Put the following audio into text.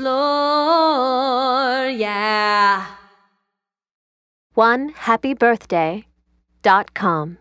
floor, yeah. One happy birthday dot com.